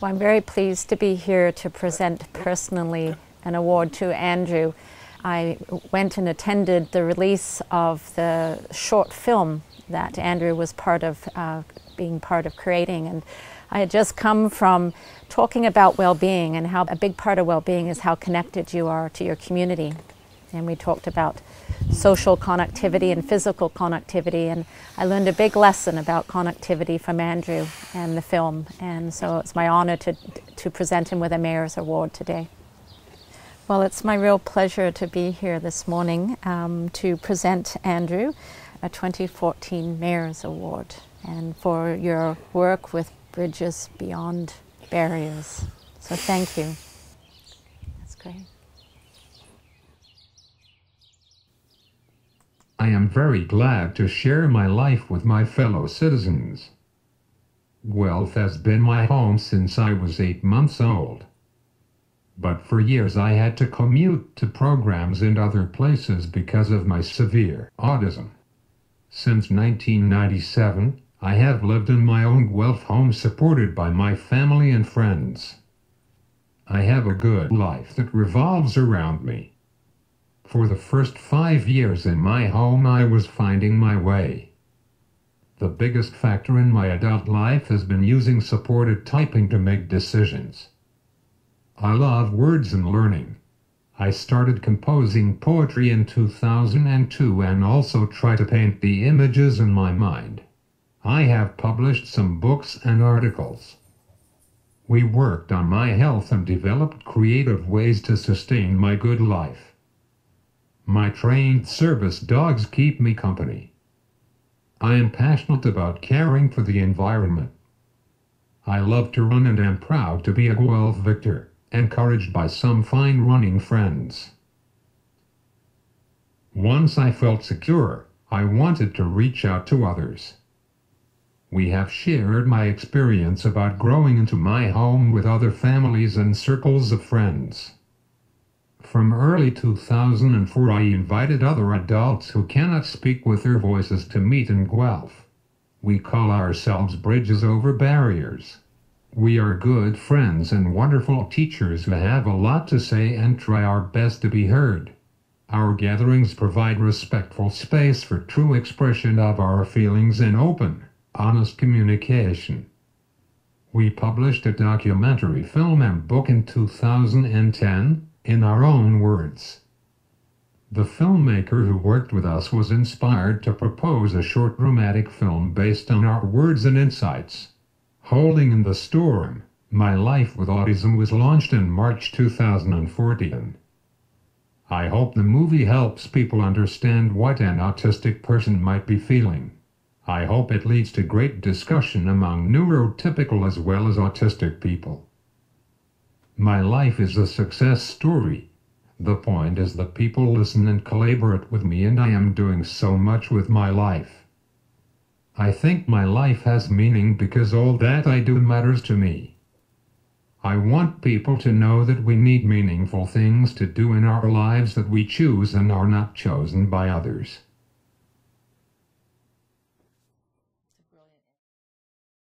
Well, I'm very pleased to be here to present personally an award to Andrew. I went and attended the release of the short film that Andrew was part of, uh, being part of creating. And I had just come from talking about well being and how a big part of well being is how connected you are to your community. And we talked about social connectivity and physical connectivity. And I learned a big lesson about connectivity from Andrew and the film. And so it's my honor to, to present him with a Mayor's Award today. Well, it's my real pleasure to be here this morning um, to present Andrew a 2014 Mayor's Award and for your work with Bridges Beyond Barriers. So thank you. That's great. I am very glad to share my life with my fellow citizens. Guelph has been my home since I was eight months old. But for years I had to commute to programs in other places because of my severe autism. Since 1997, I have lived in my own Guelph home supported by my family and friends. I have a good life that revolves around me. For the first five years in my home I was finding my way. The biggest factor in my adult life has been using supported typing to make decisions. I love words and learning. I started composing poetry in 2002 and also try to paint the images in my mind. I have published some books and articles. We worked on my health and developed creative ways to sustain my good life. My trained service dogs keep me company. I am passionate about caring for the environment. I love to run and am proud to be a Guelph Victor encouraged by some fine running friends. Once I felt secure, I wanted to reach out to others. We have shared my experience about growing into my home with other families and circles of friends. From early 2004 I invited other adults who cannot speak with their voices to meet in Guelph. We call ourselves Bridges Over Barriers. We are good friends and wonderful teachers who have a lot to say and try our best to be heard. Our gatherings provide respectful space for true expression of our feelings and open, honest communication. We published a documentary film and book in 2010, in our own words. The filmmaker who worked with us was inspired to propose a short dramatic film based on our words and insights. Holding in the Storm, My Life with Autism was launched in March 2014. I hope the movie helps people understand what an autistic person might be feeling. I hope it leads to great discussion among neurotypical as well as autistic people. My life is a success story. The point is that people listen and collaborate with me and I am doing so much with my life. I think my life has meaning because all that I do matters to me. I want people to know that we need meaningful things to do in our lives that we choose and are not chosen by others.